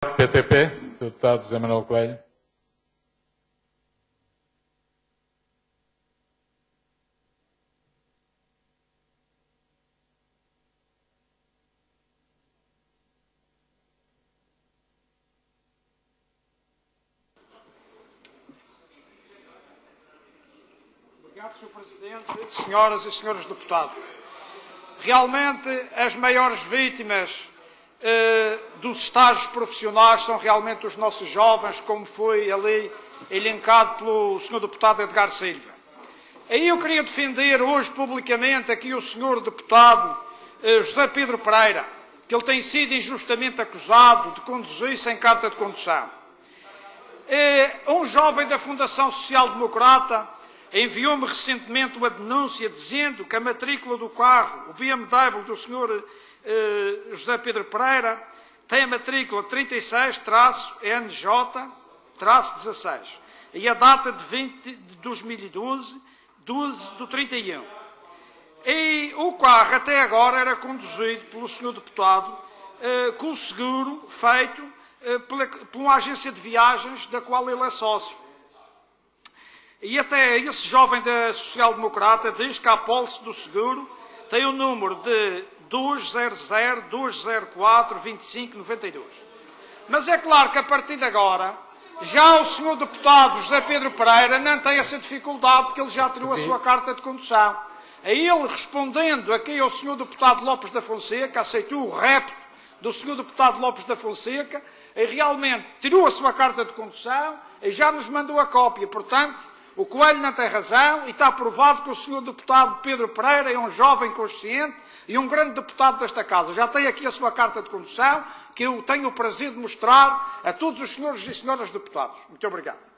PTP, deputado José Manuel Coelho. Obrigado, Sr. Presidente, senhoras e senhores deputados. Realmente, as maiores vítimas eh, dos estágios profissionais são realmente os nossos jovens, como foi ali elencado pelo Sr. Deputado Edgar Silva. Aí eu queria defender hoje publicamente aqui o Sr. Deputado eh, José Pedro Pereira, que ele tem sido injustamente acusado de conduzir sem carta de condução. Eh, um jovem da Fundação Social Democrata enviou-me recentemente uma denúncia dizendo que a matrícula do carro, o BMW do Sr. Eh, José Pedro Pereira, tem a matrícula 36-NJ-16 e a data de 20 de 2012, 12 do 31. E o carro até agora era conduzido pelo Sr. Deputado eh, com seguro feito eh, pela, por uma agência de viagens da qual ele é sócio. E até esse jovem da Social Democrata diz que a apólice do seguro tem o número de 200-204-2592. Mas é claro que a partir de agora, já o senhor deputado José Pedro Pereira não tem essa dificuldade porque ele já tirou a sua carta de condução. A ele respondendo aqui ao senhor deputado Lopes da Fonseca, aceitou o repto do senhor deputado Lopes da Fonseca, e realmente tirou a sua carta de condução e já nos mandou a cópia. Portanto, o Coelho não tem razão e está provado que o senhor deputado Pedro Pereira é um jovem consciente e um grande deputado desta Casa. Já tem aqui a sua carta de condução, que eu tenho o prazer de mostrar a todos os senhores e senhoras deputados. Muito obrigado.